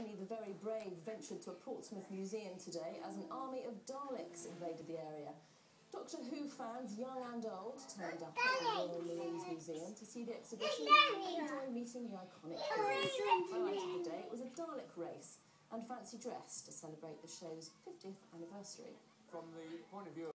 only the very brave ventured to a Portsmouth museum today as an army of Daleks invaded the area. Doctor Who fans, young and old, turned up at the Royal Marines Museum to see the exhibition and enjoy meeting the iconic figures. Highlight of the day was a Dalek race and fancy dress to celebrate the show's 50th anniversary. From the point of view